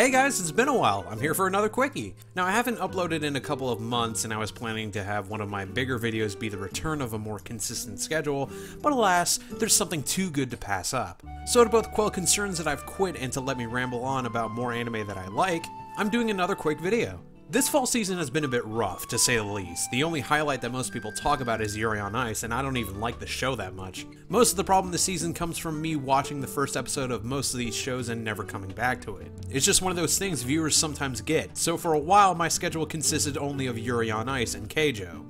Hey guys, it's been a while. I'm here for another quickie. Now, I haven't uploaded in a couple of months, and I was planning to have one of my bigger videos be the return of a more consistent schedule, but alas, there's something too good to pass up. So to both quell concerns that I've quit and to let me ramble on about more anime that I like, I'm doing another quick video. This fall season has been a bit rough, to say the least. The only highlight that most people talk about is Yuri on Ice, and I don't even like the show that much. Most of the problem this season comes from me watching the first episode of most of these shows and never coming back to it. It's just one of those things viewers sometimes get, so for a while my schedule consisted only of Yuri on Ice and Keijo.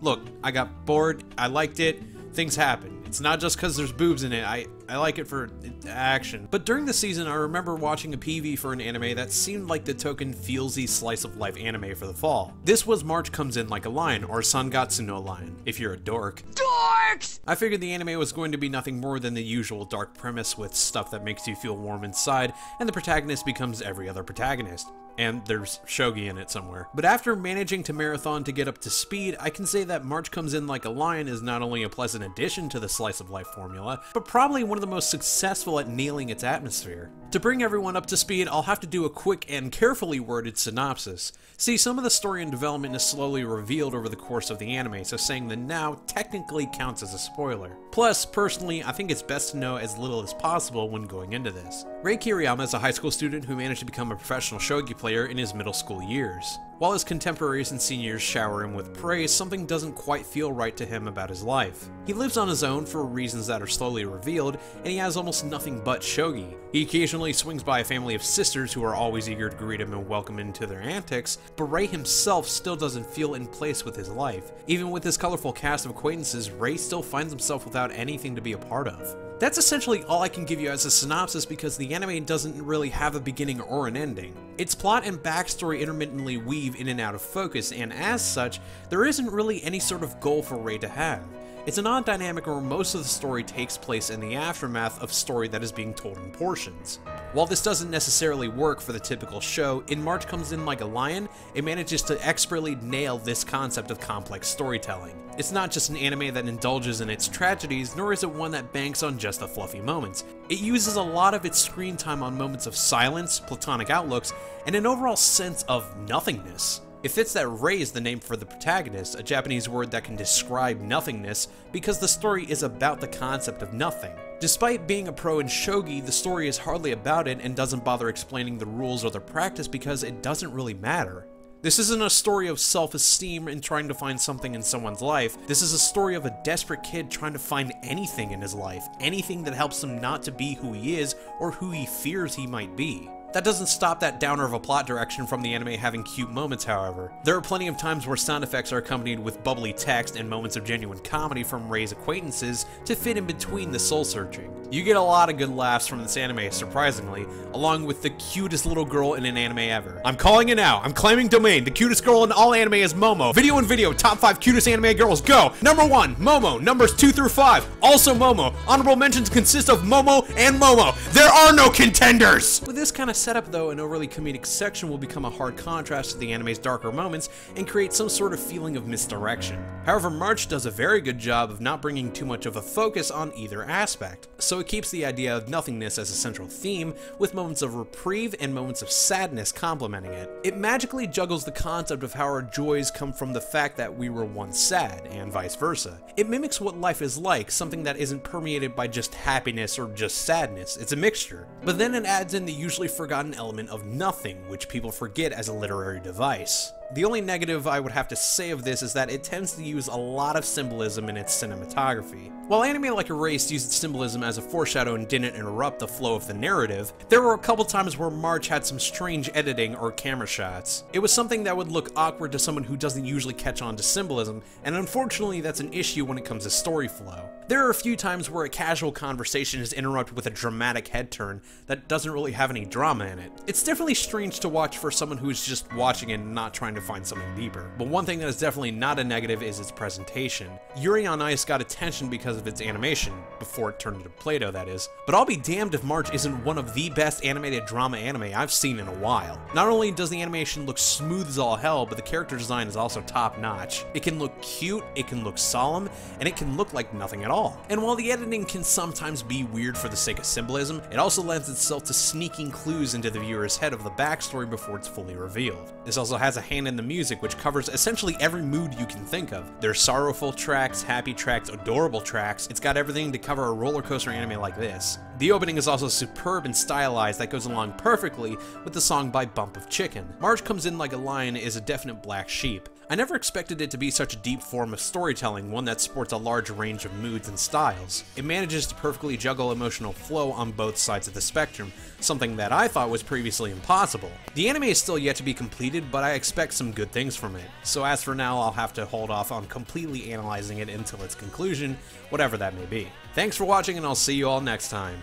Look, I got bored, I liked it, things happen. It's not just because there's boobs in it, I, I like it for action. But during the season, I remember watching a PV for an anime that seemed like the token feelsy slice of life anime for the fall. This was March Comes In Like a Lion, or Sangatsu no Lion, if you're a dork. Dorks! I figured the anime was going to be nothing more than the usual dark premise with stuff that makes you feel warm inside, and the protagonist becomes every other protagonist and there's shogi in it somewhere. But after managing to marathon to get up to speed, I can say that March Comes In Like a Lion is not only a pleasant addition to the slice of life formula, but probably one of the most successful at nailing its atmosphere. To bring everyone up to speed, I'll have to do a quick and carefully worded synopsis. See, some of the story and development is slowly revealed over the course of the anime, so saying the now technically counts as a spoiler. Plus, personally, I think it's best to know as little as possible when going into this. Rei Kiriyama is a high school student who managed to become a professional shogi player in his middle school years. While his contemporaries and seniors shower him with praise, something doesn't quite feel right to him about his life. He lives on his own for reasons that are slowly revealed, and he has almost nothing but shogi. He occasionally swings by a family of sisters who are always eager to greet him and welcome him to their antics, but Rei himself still doesn't feel in place with his life. Even with his colorful cast of acquaintances, Rei still finds himself without anything to be a part of. That's essentially all I can give you as a synopsis because the anime doesn't really have a beginning or an ending. Its plot and backstory intermittently weave in and out of focus, and as such, there isn't really any sort of goal for Rei to have. It's an odd dynamic where most of the story takes place in the aftermath of story that is being told in portions. While this doesn't necessarily work for the typical show, In March Comes In Like a Lion, it manages to expertly nail this concept of complex storytelling. It's not just an anime that indulges in its tragedies, nor is it one that banks on just the fluffy moments. It uses a lot of its screen time on moments of silence, platonic outlooks, and an overall sense of nothingness. It fits that Rei is the name for the protagonist, a Japanese word that can describe nothingness, because the story is about the concept of nothing. Despite being a pro in shogi, the story is hardly about it and doesn't bother explaining the rules or the practice because it doesn't really matter. This isn't a story of self-esteem and trying to find something in someone's life. This is a story of a desperate kid trying to find anything in his life, anything that helps him not to be who he is or who he fears he might be. That doesn't stop that downer of a plot direction from the anime having cute moments, however. There are plenty of times where sound effects are accompanied with bubbly text and moments of genuine comedy from Rei's acquaintances to fit in between the soul searching. You get a lot of good laughs from this anime, surprisingly, along with the cutest little girl in an anime ever. I'm calling it now. I'm claiming domain. The cutest girl in all anime is Momo. Video and video, top 5 cutest anime girls, go! Number 1, Momo. Numbers 2 through 5, also Momo. Honorable mentions consist of Momo and Momo. There are no contenders! With this kind of setup though, an overly comedic section will become a hard contrast to the anime's darker moments and create some sort of feeling of misdirection. However, March does a very good job of not bringing too much of a focus on either aspect, so it keeps the idea of nothingness as a central theme, with moments of reprieve and moments of sadness complementing it. It magically juggles the concept of how our joys come from the fact that we were once sad, and vice versa. It mimics what life is like, something that isn't permeated by just happiness or just sadness, it's a mixture. But then it adds in the usually forgotten element of nothing, which people forget as a literary device. The only negative I would have to say of this is that it tends to use a lot of symbolism in its cinematography. While anime like Erased used symbolism as a foreshadow and didn't interrupt the flow of the narrative, there were a couple times where March had some strange editing or camera shots. It was something that would look awkward to someone who doesn't usually catch on to symbolism, and unfortunately that's an issue when it comes to story flow. There are a few times where a casual conversation is interrupted with a dramatic head turn that doesn't really have any drama in it. It's definitely strange to watch for someone who's just watching and not trying to find something deeper. But one thing that is definitely not a negative is its presentation. Yuri on Ice got attention because of its animation, before it turned into Play-Doh that is, but I'll be damned if March isn't one of the best animated drama anime I've seen in a while. Not only does the animation look smooth as all hell, but the character design is also top notch. It can look cute, it can look solemn, and it can look like nothing at all all. And while the editing can sometimes be weird for the sake of symbolism, it also lends itself to sneaking clues into the viewer's head of the backstory before it's fully revealed. This also has a hand in the music, which covers essentially every mood you can think of. There's sorrowful tracks, happy tracks, adorable tracks. It's got everything to cover a roller coaster anime like this. The opening is also superb and stylized that goes along perfectly with the song by Bump of Chicken. March comes in like a lion is a definite black sheep. I never expected it to be such a deep form of storytelling, one that sports a large range of moods and styles. It manages to perfectly juggle emotional flow on both sides of the spectrum, something that I thought was previously impossible. The anime is still yet to be completed, but I expect some good things from it. So as for now, I'll have to hold off on completely analyzing it until its conclusion, whatever that may be. Thanks for watching and I'll see you all next time.